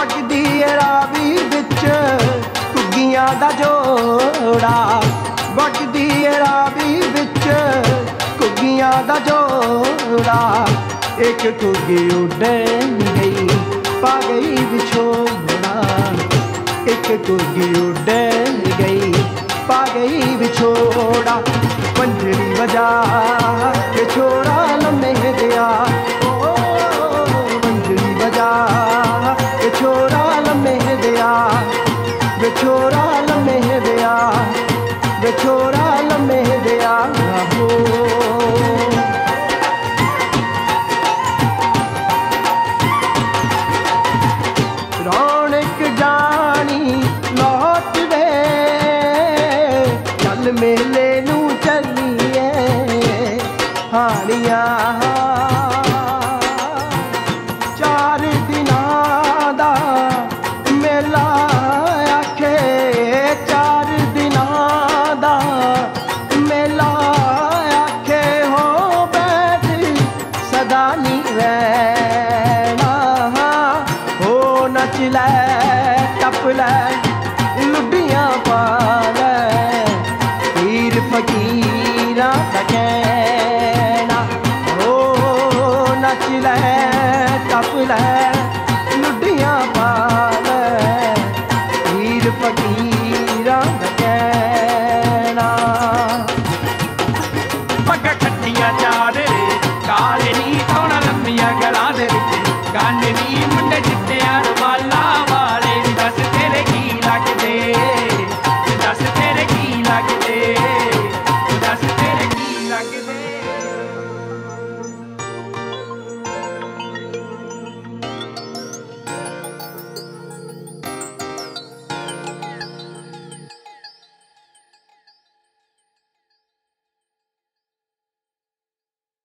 ਵੱਜਦੀ ਏ ਰਾਵੀ ਵਿੱਚ ਘੁੱਗੀਆਂ ਦਾ ਜੋੜਾ। ਵੱਜਦੀ ਏ ਰਾਵੀ ਵਿੱਚ ਘੁੱਗੀਆਂ ਦਾ ਜੋੜਾ। ਇੱਕ ਘੁੱਗੀ ਉੱਡਣ ਗਈ, ਪਾ ਗਈ ਵਿਛੋੜਾ। ਇੱਕ ਘੁੱਗੀ ਉੱਡਣ ਗਈ, ਪਾ ਗਈ ਵਿਛੋੜਾ। ਪੰਜਰੀ ਵਜਾ ਕੇ ਛੋੜ ਵਿਛੋੜਾ ਲੰਮੇ ਦਿਆ, ਵਿਛੋੜਾ ਲੰਮੇ ਦਿਆ ਹੋ ਰੌਣਕ ਜਾਣੀ ਲੋਟ ਵੇ, ਚੱਲ ਮੇਲੇ ਨੂੰ ਚੱਲੀਏ, ਹਾਣੀਆਂ ਨੱਚ ਲੈ, ਟੱਪ ਲੈ, ਲੁੱਡੀਆਂ ਪਾ ਲੈ। ਪੀਰ ਫਕੀਰਾਂ ਦਾ ਕਹਿਣਾ, ਹੋ ਨੱਚ ਲੈ, ਟੱਪ ਲੈ, ਲੁੱਡੀਆਂ ਪਾ ਲੈ। ਪੀਰ ਫਕੀਰਾਂ ਦਾ ਕਹਿਣਾ। ਪੱਗ ਖੱਟੀਆਂ ਜਾ ਰੇ ਕਾਲੇ ਨੀ ਤੋਣਾ ਲੰਮੀਆਂ ਗਲਾਂ ਦੇ ਵਿੱਚ, ਗਾਨੇ ਨੀ ਮੁੰਡੇ